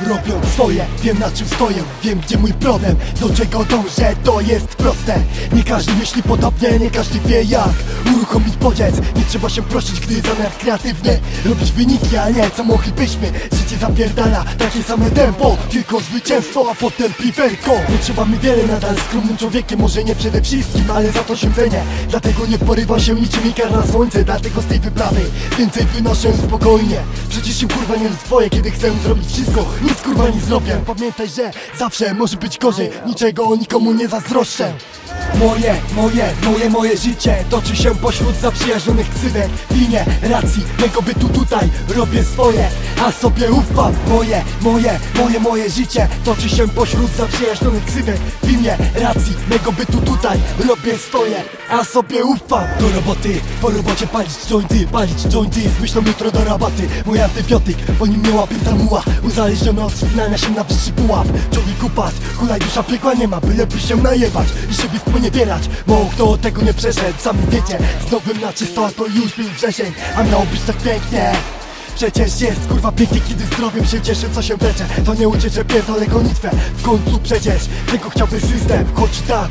Robią swoje, wiem na czym stoję Wiem gdzie mój problem, do czego dążę To jest proste. Nie każdy myśli podobnie, nie każdy wie jak Uruchomić bodziec, nie trzeba się prosić Gdy zamiar kreatywny. Robić wyniki, a nie co moglibyśmy. Życie zapierdala, takie same tempo. Tylko zwycięstwo, a potem piwerko. Nie trzeba mi wiele, nadal skromnym człowiekiem. Może nie przede wszystkim, ale za to się cenię. Dlatego nie porywa się niczym ikar na słońce. Dlatego z tej wyprawy więcej wynoszę spokojnie. Przecież się kurwa nie rozwoję, kiedy chcę zrobić wszystko Nic kurwa nie zrobię. Pamiętaj, że zawsze może być gorzej. Niczego nikomu nie zazdroszczę. Moje, moje, moje, moje życie Toczy się pośród zaprzyjaźnionych ksywek imię racji mego bytu tutaj Robię swoje, a sobie ufam Moje, moje, moje, moje życie Toczy się pośród zaprzyjaźnionych ksywek W imię racji mego bytu tutaj Robię swoje, a sobie ufam Do roboty, po robocie palić jointy Palić jointy. Z myślą jutro do rabaty Mój antybiotyk, po nim nie łapie formuła. Uzależniony od spinania się na wyższy pułap. Człowieku patrz, hulaj dusza piekła nie ma Byleby się najebać i siebie sponiewierać Bo kto tego nie przeszedł, sami wiecie Z nowym na czysto, to już był wrzesień. A miało być tak pięknie Przecież jest kurwa pięknie, kiedy zdrowiem się cieszę, co się wlecze To nie uciecze pierdolę gonitwę. W końcu przecież tego chciałby system Choć tak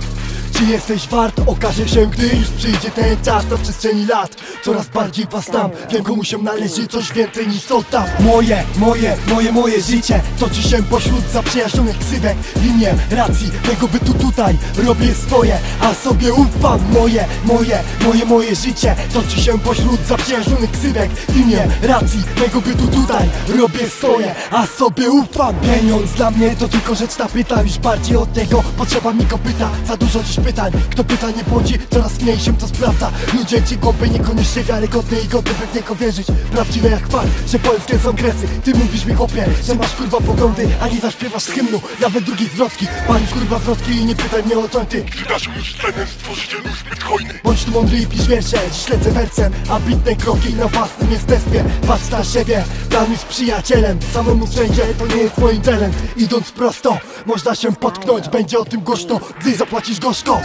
czy jesteś wart? Okaże się, gdy już przyjdzie ten czas Na przestrzeni lat coraz bardziej was znam Wiem komu się należy coś więcej niż to tam. Moje, moje, moje, moje życie Toczy się pośród zaprzyjaźnionych ksywek. Imię racji tego bytu tutaj Robię swoje, a sobie ufam. Moje, moje, moje, moje życie Toczy się pośród zaprzyjaźnionych ksywek. Imię racji mego bytu tutaj Robię swoje, a sobie ufam. Pieniądz dla mnie to tylko rzecz na pyta. Już bardziej od tego potrzeba mi go pyta Za dużo dziś pytań, kto pyta nie błądzi Coraz mniej się to sprawdza. Ludzie ci głowy niekoniecznie wiarygodny i godny pewnie go wierzyć. Prawdziwe jak fakt, że polskie są kresy. Ty mówisz mi chłopie, że masz kurwa poglądy A nie zaśpiewasz z hymnu, nawet drugiej zwrotki. Palisz kurwa zwrotki i nie pytaj mnie o jointy Wydarzył już tlenem stworzycielu zbyt hojny Bądź tu mądry i pisz wiersze, dziś lecę wercem Ambitne kroki na własnym jestestwie. Patrz na siebie, plan jest przyjacielem. Samemu wszędzie to nie jest moim celem. Idąc prosto, można się potknąć Będzie o tym głośno, gdy zapłacisz gorzko